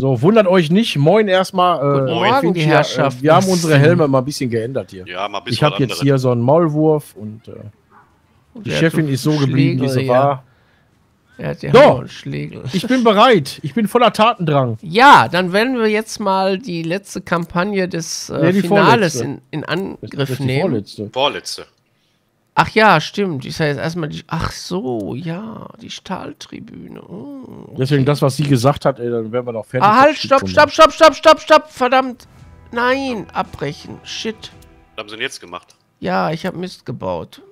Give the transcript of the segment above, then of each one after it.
So, wundert euch nicht. Moin erstmal. Guten Äh, Morgen, Finch die. Herrschaft. Äh, wir haben unsere Helme mal ein bisschen geändert hier. Ja, mal ein bisschen Ich habe jetzt hier so einen Maulwurf und äh, die Chefin ist so geblieben, wie sie ja. war. Er hat ja So. Schlägel. Ich bin bereit. Ich bin voller Tatendrang. Ja, dann werden wir jetzt mal die letzte Kampagne des äh, Nee, die Finales in, in Das Angriff ist die nehmen. vorletzte. Vorletzte. Ach ja, stimmt. Ich sage jetzt erstmal die. Ach so, ja, die Stahltribüne. Oh. Deswegen das, was sie gesagt hat, ey, dann wären wir doch fertig. Ah, halt, stopp, stopp, stopp, stopp, stopp, stopp, verdammt. Nein, abbrechen. Shit. Was haben sie denn jetzt gemacht? Ja, ich habe Mist gebaut.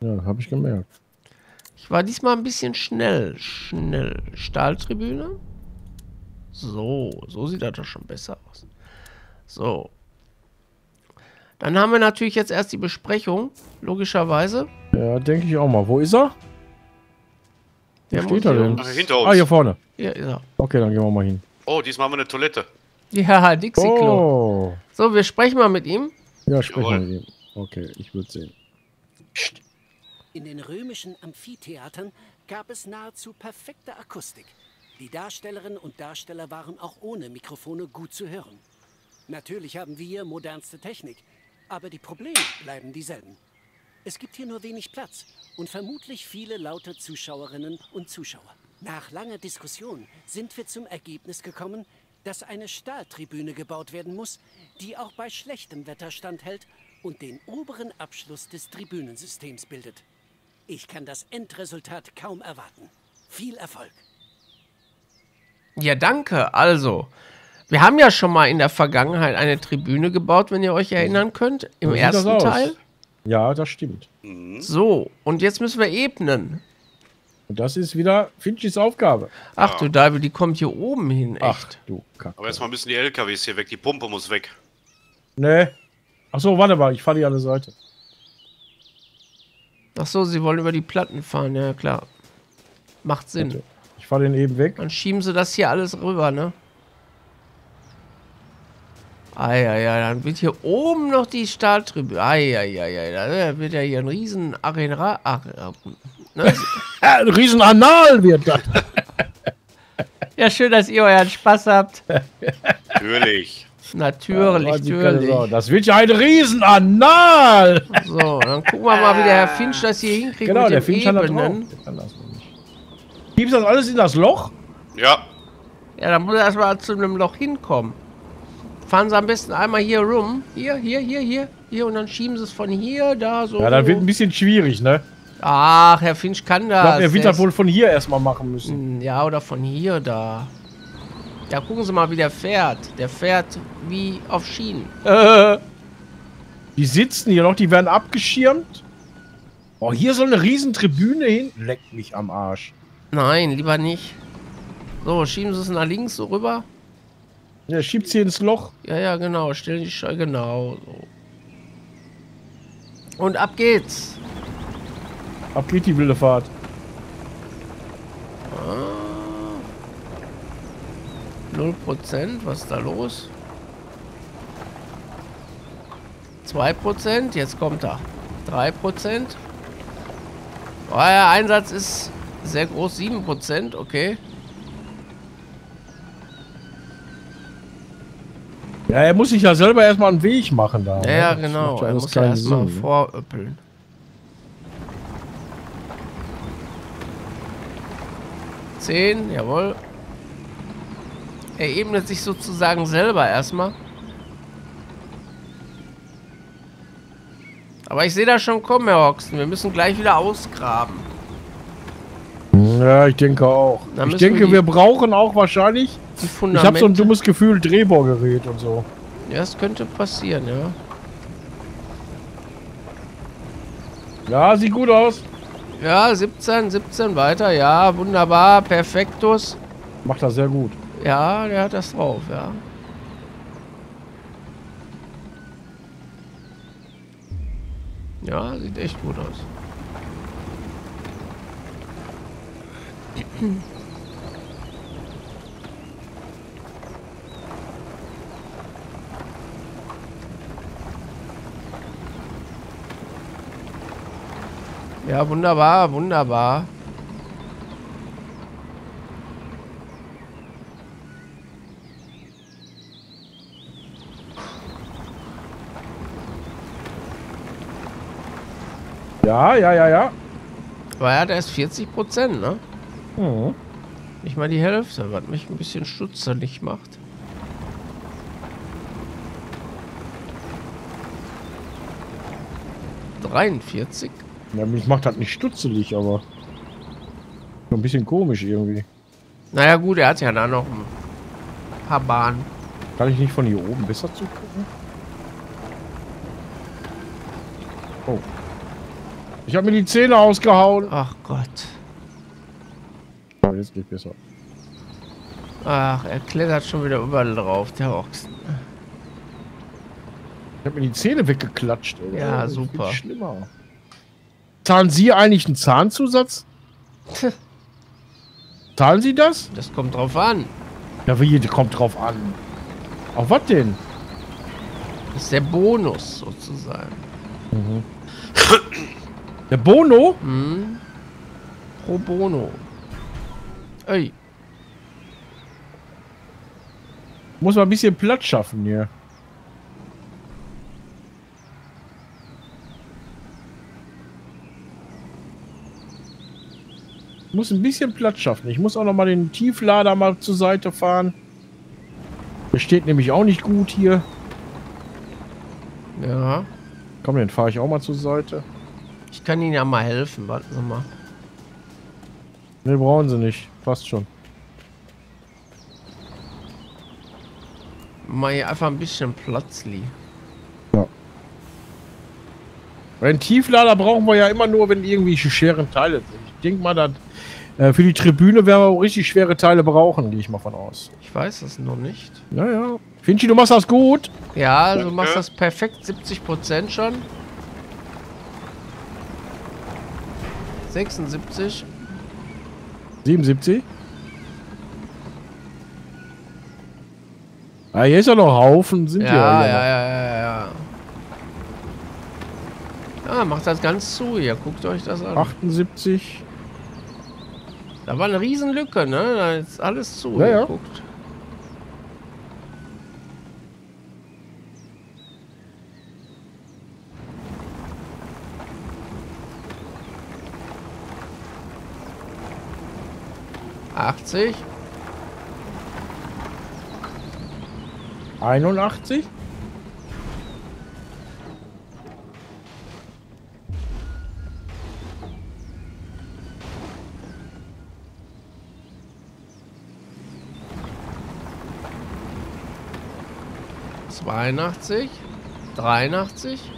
Ja, habe ich gemerkt. Ich war diesmal ein bisschen schnell. Schnell. Stahltribüne. So, so sieht das doch schon besser aus. So. Dann haben wir natürlich jetzt erst die Besprechung, logischerweise. Ja, denke ich auch mal. Wo ist er? Wo haben steht er denn? Hinter uns. Ah, hier vorne. Hier ist er. Okay, dann gehen wir mal hin. Oh, diesmal haben wir eine Toilette. Ja, Dixie-Klo. Oh. So, wir sprechen mal mit ihm. Ja, sprechen wir Jawohl. mit ihm. Okay, ich würde sehen. In den römischen Amphitheatern gab es nahezu perfekte Akustik. Die Darstellerinnen und Darsteller waren auch ohne Mikrofone gut zu hören. Natürlich haben wir modernste Technik, aber die Probleme bleiben dieselben. Es gibt hier nur wenig Platz und vermutlich viele laute Zuschauerinnen und Zuschauer. Nach langer Diskussion sind wir zum Ergebnis gekommen, dass eine Stahltribüne gebaut werden muss, die auch bei schlechtem Wetter standhält und den oberen Abschluss des Tribünensystems bildet. Ich kann das Endresultat kaum erwarten. Viel Erfolg. Ja, danke. Also, wir haben ja schon mal in der Vergangenheit eine Tribüne gebaut, wenn ihr euch erinnern könnt, im das ersten. Teil. Ja, das stimmt. So, und jetzt müssen wir ebnen. Und das ist wieder Finchys Aufgabe. Ach du David, die kommt hier oben hin, Ach, echt. du Kack. Aber erstmal müssen die LKWs hier weg. Die Pumpe muss weg. Nee. Ach so, warte mal, ich fahre die an der Seite. Ach so, sie wollen über die Platten fahren, ja klar. Macht Sinn. Warte. Ich fahre den eben weg. Dann schieben sie das hier alles rüber, ne? Eieiei, dann wird hier oben noch die Stahltribüne. Eieiei, da wird ja hier ein riesen Arena. Ach, ne? Ein Riesenanal wird das. ja, schön, dass ihr euren Spaß habt. Natürlich. Natürlich, natürlich. Das wird ja ein Riesenanal. So, dann gucken wir mal, wie der Herr Finch das hier hinkriegt Genau, mit der dem Finch hat. Ebenen. Kann das nicht. Gibst das alles in das Loch? Ja. Ja, dann muss er erstmal zu einem Loch hinkommen. Fahren Sie am besten einmal hier rum. Hier, hier, hier, hier, hier und dann schieben Sie es von hier, da, so. Ja, das wird ein bisschen schwierig, ne? Ach, Herr Finch kann Ich das. glaube, er wird das wohl von hier erstmal machen müssen. Hm, Ja, oder von hier da. Ja, gucken Sie mal, wie der fährt. Der fährt wie auf Schienen. Die sitzen hier noch, die werden abgeschirmt. Oh, hier soll eine Riesentribüne hin. Leck mich am Arsch. Nein, lieber nicht. So, schieben Sie es nach links so rüber. Der schiebt hier ins Loch. Ja, ja, genau. Stellen die Scheibe genau so. Und ab geht's. Ab geht die wilde Fahrt. Null Prozent. Was ist da los? Zwei Prozent. Jetzt kommt er. Drei Prozent. Oh, der Einsatz ist sehr groß. Sieben Prozent. Okay. Ja, er muss sich ja selber erstmal einen Weg machen da. Ja, ja, ne? Genau. Er muss ja erstmal Sinn, voröppeln. Zehn, jawohl. Er ebnet sich sozusagen selber erstmal. Aber ich sehe das schon kommen, Herr Hoxton. Wir müssen gleich wieder ausgraben. Ja, ich denke auch. Dann ich denke, wir brauchen auch wahrscheinlich. Die Ich Fundamente. habe so ein dummes Gefühl, Drehbohrgerät und so. Ja, das könnte passieren, ja. Ja, sieht gut aus. Ja, 17, 17 weiter. Ja, wunderbar. Perfektus. Macht das sehr gut. Ja, der hat das drauf, ja. Ja, sieht echt gut aus. Ja, wunderbar, wunderbar. Ja, ja, ja, ja. War ja, der ist 40 Prozent, ne? Mhm. Nicht mal die Hälfte, was mich ein bisschen stutzerig macht. Dreiundvierzig. Ja, mich macht das nicht stutzelig, aber. Schon ein bisschen komisch irgendwie. Naja gut, er hat ja da noch ein paar Bahnen. Kann ich nicht von hier oben besser zugucken? Oh. Ich habe mir die Zähne ausgehauen. Ach Gott. Oh, jetzt geht besser. Ach, er klettert schon wieder überall drauf, der Ochsen. Ich habe mir die Zähne weggeklatscht. Ey. Ja, super. Schlimmer. Zahlen Sie eigentlich einen Zahnzusatz? Zahlen Sie das? Das kommt drauf an. Ja, wie, kommt drauf an. Auf was denn? Das ist der Bonus sozusagen. Der Bono? Hm? Pro Bono. Ey, Muss man ein bisschen Platz schaffen hier. Muss ein bisschen Platz schaffen. Ich muss auch noch mal den Tieflader mal zur Seite fahren. Der steht nämlich auch nicht gut hier. ja. Komm, den fahre ich auch mal zur Seite. Ich kann Ihnen ja mal helfen, warten Sie mal. Ne, brauchen sie nicht. Passt schon. Mal hier einfach ein bisschen Platz liegen. Weil einen Tieflader brauchen wir ja immer nur, wenn irgendwelche schweren Teile sind. Denke mal, dass, äh, für die Tribüne werden wir auch richtig schwere Teile brauchen, gehe ich mal von aus. Ich weiß es noch nicht. Naja. Finchi, du machst das gut. Ja, du Danke. machst das perfekt, 70% schon. 76. 77. Ah, hier ist ja noch Haufen. Sind Ja, ja, ja, ja, ja, ja. Ja, macht das ganz zu hier. Guckt euch das an. 78. Da war eine Riesenlücke, ne? Da ist alles zu. Ja, ja. Achtzig. 81. Zweiundachtzig. Dreiundachtzig.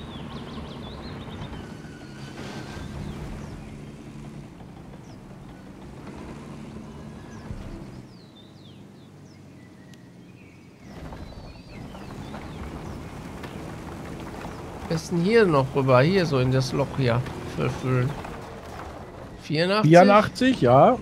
Besten hier noch rüber, hier so in das Loch hier verfüllen. 84. 84, ja.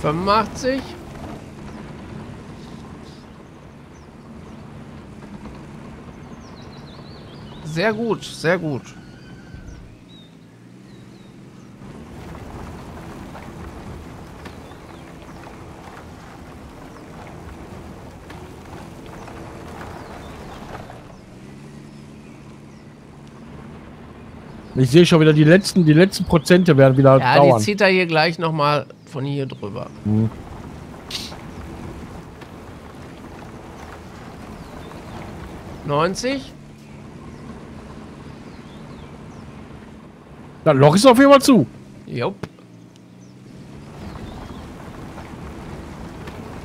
Fünfundachtzig. Sehr gut, sehr gut. Ich sehe schon wieder, die letzten, die letzten Prozente werden wieder Ja, die dauern. zieht er hier gleich nochmal von hier drüber. Hm. Neunzig. Das Loch ist auf jeden Fall zu. Jupp.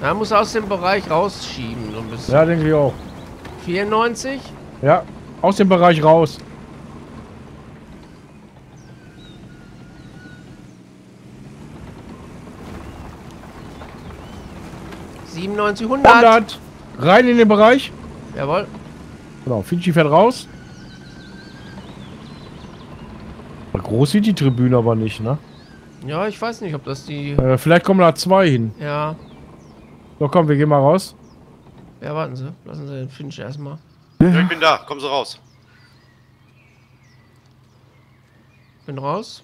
Er muss aus dem Bereich rausschieben, so ein bisschen. Ja, denke ich auch. 94. Ja, aus dem Bereich raus. Siebenundneunzig, hundert. 100. Rein in den Bereich. Jawohl. Genau, Finchi fährt raus. Groß sieht die Tribüne aber nicht, ne? Ja, ich weiß nicht, ob das die... Äh, vielleicht kommen da zwei hin. Ja. So, komm, wir gehen mal raus. Ja, warten Sie. Lassen Sie den Finch erstmal. Ja, ich bin da. Kommen Sie raus. Bin raus.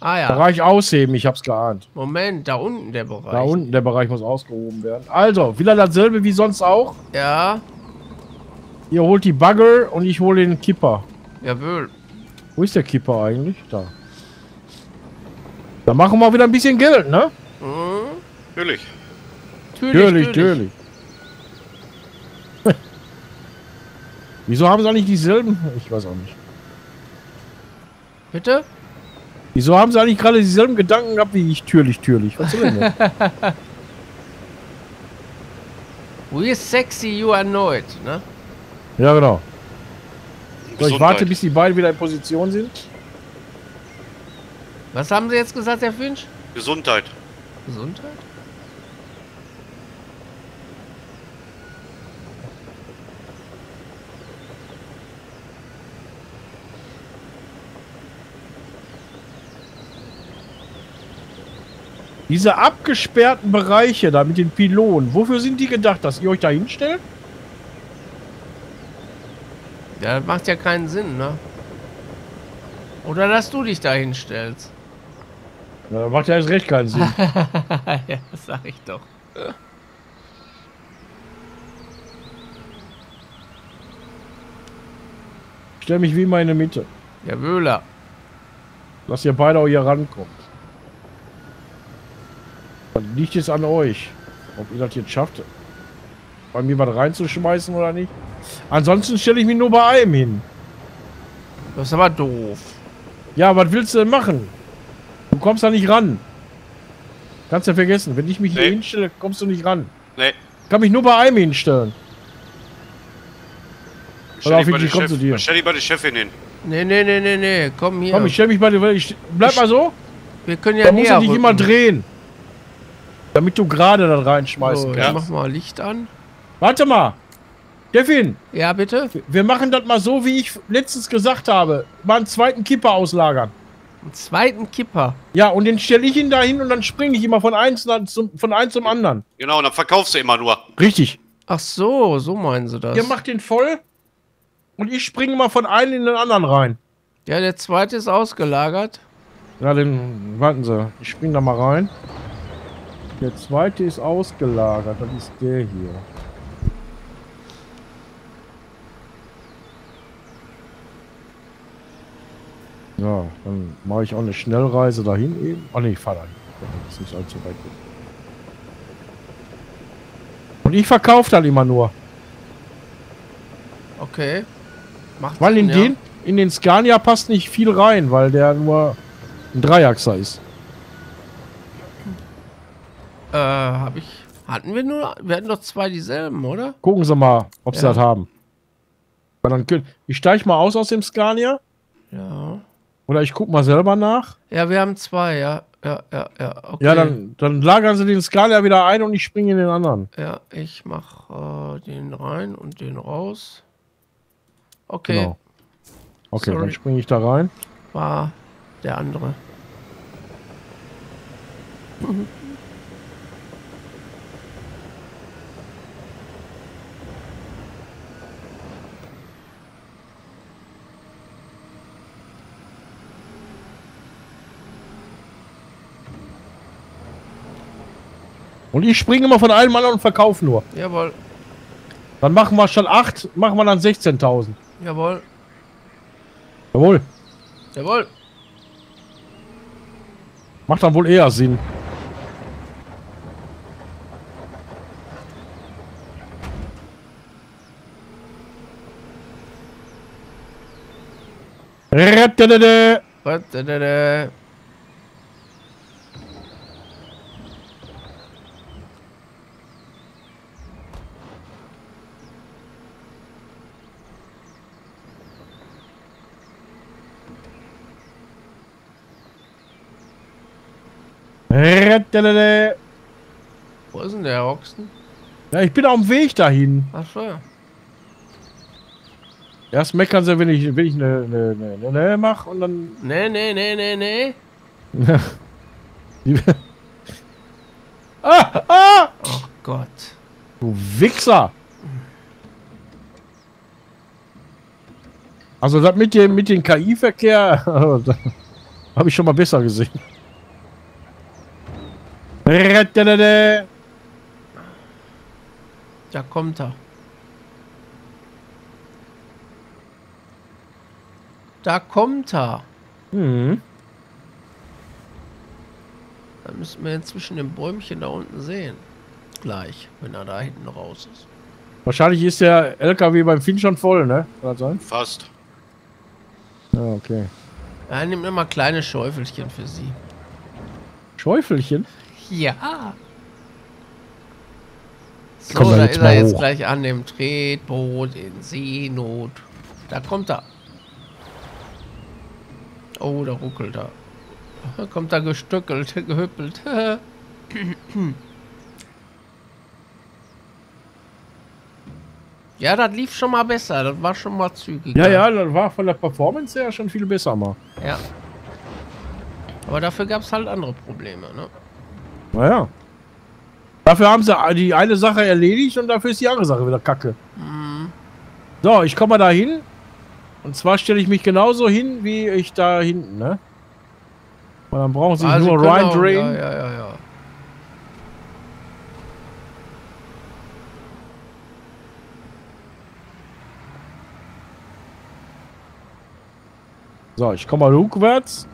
Ah ja. Bereich ausheben, ich hab's geahnt. Moment, da unten der Bereich. Da unten, der Bereich muss ausgehoben werden. Also, wieder dasselbe wie sonst auch. Ja, Ihr holt die Bagger und ich hole den Kipper. jawohl. Wo ist der Kipper eigentlich? Da. Da machen wir wieder ein bisschen Geld, ne? Mhm. Natürlich. Natürlich, natürlich. Wieso haben sie eigentlich dieselben? Ich weiß auch nicht. Bitte? Wieso haben sie eigentlich gerade dieselben Gedanken gehabt wie ich? Türlich, türlich. Was soll denn das? We're sexy, you are not, ne? ja, genau. So, ich warte, bis die beiden wieder in Position sind. Was haben Sie jetzt gesagt, Herr Finch? Gesundheit. Gesundheit? Diese abgesperrten Bereiche da mit den Pylonen, wofür sind die gedacht? Dass ihr euch da hinstellt? Ja, das macht ja keinen Sinn, ne? Oder dass du dich da hinstellst. Ja, macht ja jetzt recht keinen Sinn. ja, das sag ich doch. Ich stell mich wie immer in der Mitte. Ja, Wöhler. Dass ihr beide auch hier rankommt. Das liegt jetzt an euch. Ob ihr das jetzt schafft, bei mir was reinzuschmeißen oder nicht. Ansonsten stelle ich mich nur bei einem hin. Das ist aber doof. Ja, was willst du denn machen? Du kommst da nicht ran. Kannst ja vergessen. Wenn ich mich hier Nee. hinstelle, kommst du nicht ran. Nee. Kann mich nur bei einem hinstellen. Stell auf, dich, dir? Chef, stell dich bei der Chefin hin. Nee, nee, nee, nee, nee. Komm hier. Komm, ich stelle mich bei dir. Ich, bleib mal so. Wir können ja Da musst näher du dich immer rücken. drehen. Damit du gerade da reinschmeißen So, kannst. ja. mach mal Licht an. Warte mal. Devin, Ja, bitte? wir machen das mal so, wie ich letztens gesagt habe. Mal einen zweiten Kipper auslagern. Einen zweiten Kipper. Ja, und den stelle ich ihn da hin und dann springe ich immer von eins zum, von eins zum anderen. Genau, und dann verkaufst du immer nur. Richtig. Ach so, so meinen sie das. Ihr macht den voll und ich springe mal von einem in den anderen rein. Ja, der zweite ist ausgelagert. Ja, dann warten Sie. Ich spring da mal rein. Der zweite ist ausgelagert. Das ist der hier. Ja, dann mache ich auch eine Schnellreise dahin eben. Ah ne, ich fahre dahin. Das ist nicht allzu weit. Und ich verkaufe dann immer nur. Okay. Macht Weil in ja. den, in den Scania passt nicht viel rein, weil der nur ein Dreiachser ist. Äh, hab ich. Hatten wir nur. Wir hatten doch zwei dieselben, oder? Gucken Sie mal, ob Sie Ja. das haben. Weil dann können, ich steige mal aus aus dem Scania Ja. oder ich gucke mal selber nach. Ja, wir haben zwei, ja. Ja, ja, ja. Okay. Ja, dann, dann lagern Sie den Scania wieder ein und ich springe in den anderen. Ja, ich mach äh, den rein und den raus. Okay, Genau. Okay, Sorry. dann springe ich da rein. war der andere. Und ich springe immer von einem anderen und verkaufe nur. Jawohl, Dann machen wir statt 8, machen wir dann 16.000. jawohl, Jawohl. jawohl. Macht dann wohl eher Sinn. Rattadada. Wo ist denn der Roxen? Ja, ich bin auf dem Weg dahin. Ach so. Erst meckern sie, wenn ich, wenn ich eine, eine, eine, eine mache und dann. Nee, nee, nee, nee, nee. Ah, ah! Oh Gott. Du Wichser! Also das mit dem mit dem KI-Verkehr, Habe ich schon mal besser gesehen. Da kommt er. Da kommt er. Mhm. Da müssen wir jetzt zwischen den Bäumchen da unten sehen. Gleich, wenn er da hinten raus ist. Wahrscheinlich ist der LKW beim Finn schon voll, ne? Kann das sein? Fast. Ja, okay. Er nimmt immer kleine Schäufelchen für sie. Schäufelchen? Ja. So, Komm, dann da jetzt ist er jetzt hoch. gleich an dem Tretboot in Seenot. Da kommt er. Oh, da ruckelt er. Da kommt er gestückelt, gehüppelt. ja, das lief schon mal besser. Das war schon mal zügiger. Ja, ja, das war von der Performance her schon viel besser mal. Ja. Aber dafür gab es halt andere Probleme, ne? Naja. Dafür haben sie die eine Sache erledigt und dafür ist die andere Sache wieder kacke. So, ich komme mal da hin. Und zwar stelle ich mich genauso hin, wie ich da hinten, ne? Und dann brauchen sie Also nur rein drain. Ja, ja, ja, ja. So, ich komme mal rückwärts.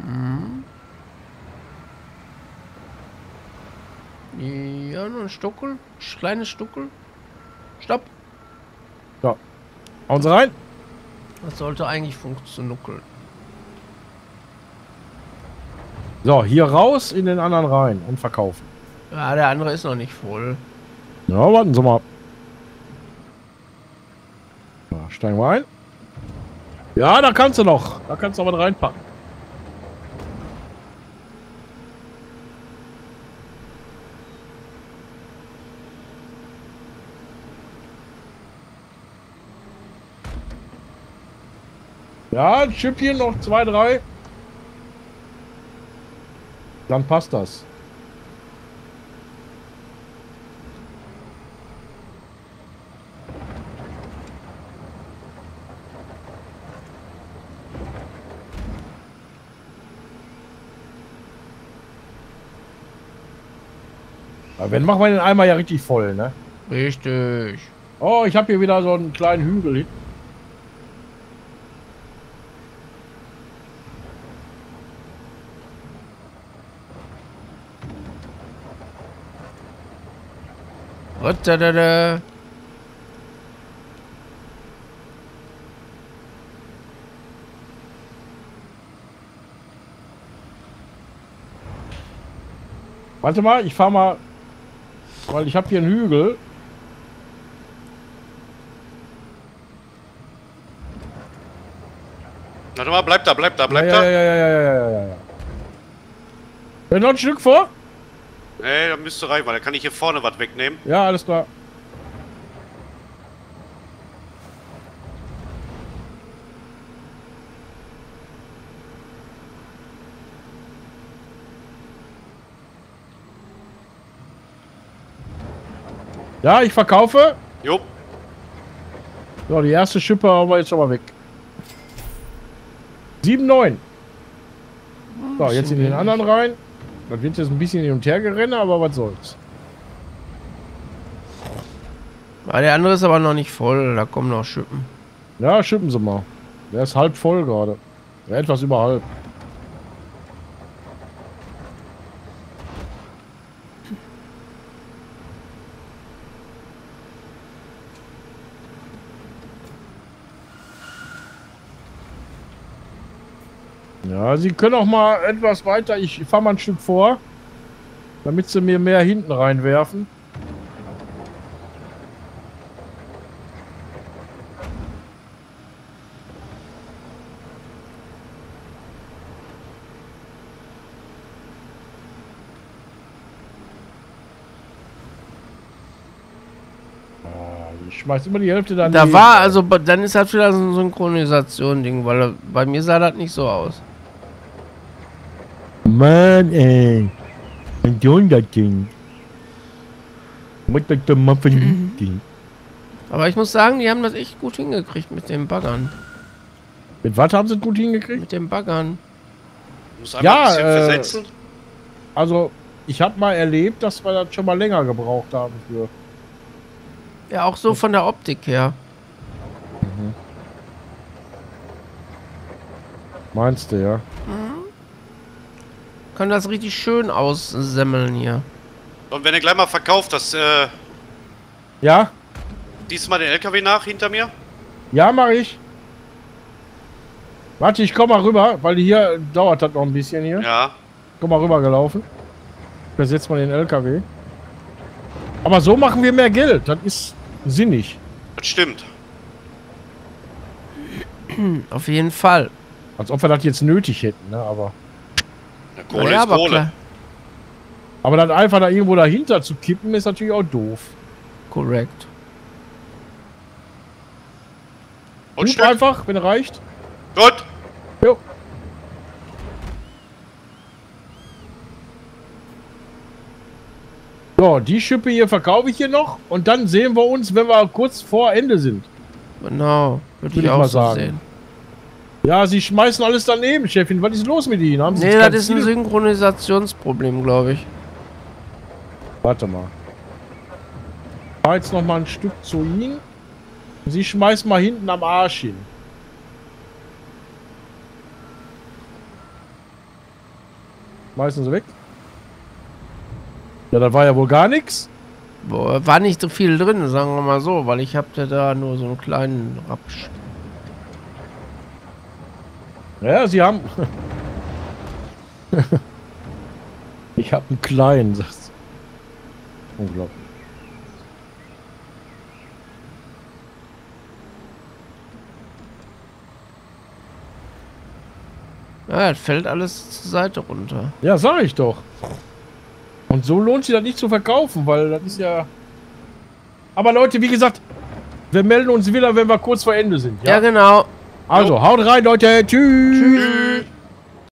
Ja, nur ein Stuckel. Kleines Stuckel. Stopp. Hauen sie rein. Das sollte eigentlich funktionieren. So, hier raus in den anderen rein und verkaufen. Ja, der andere ist noch nicht voll. Ja, warten Sie mal. So, steigen wir ein. Ja, da kannst du noch. Da kannst du noch was reinpacken. Ja, ein Schippchen, noch zwei, drei. Dann passt das. Aber wenn machen wir den Eimer ja richtig voll, ne? Richtig. Oh, ich habe hier wieder so einen kleinen Hügel. hin- Röttadada. Warte mal, ich fahr mal, weil ich habe hier einen Hügel. Warte mal, bleib da, bleib da, bleib ja, da. ja, ja, ja, ja, ja, ja, ja, ja. Wenn noch ein Stück vor? Nee, da müsste rein, weil dann kann ich hier vorne was wegnehmen. Ja, alles klar. Ja, ich verkaufe. Jo. So, die erste Schippe haben wir jetzt schon mal weg. 7, 9. So, jetzt in den anderen rein. Das wird jetzt ein bisschen hin und her gerennen, aber was soll's. Ah, der andere ist aber noch nicht voll. Da kommen noch Schippen. Ja, schippen Sie mal. Der ist halb voll gerade. Ja, etwas über halb. Ja, Sie können auch mal etwas weiter. Ich fahre mal ein Stück vor, damit Sie mir mehr hinten reinwerfen. Ah, Ich schmeiß immer die Hälfte dann. Da war also, dann ist halt wieder so ein Synchronisation-Ding, weil bei mir sah das nicht so aus. Mann, ey. Was soll das Ding? Was das mal ein? Aber ich muss sagen, die haben das echt gut hingekriegt mit den Baggern. Mit was haben sie gut hingekriegt? Mit den Baggern. Muss Ja, ein bisschen äh, versetzen. Also, ich habe mal erlebt, dass wir das schon mal länger gebraucht haben für. Ja, auch so von der Optik her. Meinst du, ja? Kann das richtig schön aussemmeln hier. Und wenn ihr gleich mal verkauft, das, äh, Ja? diesmal den LKW nach hinter mir? Ja, mach ich. Warte, ich komm mal rüber, weil hier dauert das noch ein bisschen hier. Ja. Komm mal rüber gelaufen. Versetz mal den LKW. Aber so machen wir mehr Geld. Das ist sinnig. Das stimmt. Auf jeden Fall. Als ob wir das jetzt nötig hätten, ne? Aber. Ja, Kohle Naja, ist aber Kohle. klar. Aber dann einfach da irgendwo dahinter zu kippen, ist natürlich auch doof. Korrekt. Und Gut Stück. einfach, wenn reicht. Gut. Jo. So, die Schippe hier verkaufe ich hier noch und dann sehen wir uns, wenn wir kurz vor Ende sind. Genau. Würde Würde ich ich auch mal so sagen. sehen. Ja, sie schmeißen alles daneben, Chefin. Was ist los mit ihnen? Haben sie Nee, das ist ein? Synchronisationsproblem, glaube ich. Warte mal. Fahr jetzt noch mal ein Stück zu ihnen. Sie schmeißt mal hinten am Arsch hin. Schmeißen sie weg. Ja, da war ja wohl gar nichts. War nicht so viel drin, sagen wir mal so, weil ich hatte da nur so einen kleinen Rapsch. Ja, sie haben. ich habe einen kleinen, sagst du. Unglaublich. Ja, das fällt alles zur Seite runter. Ja, sag ich doch. Und so lohnt sich das nicht zu verkaufen, weil das ist ja. Aber Leute, wie gesagt, wir melden uns wieder, wenn wir kurz vor Ende sind. Ja, Ja. genau. Also, haut rein, Leute. Tschüss. Tschüss.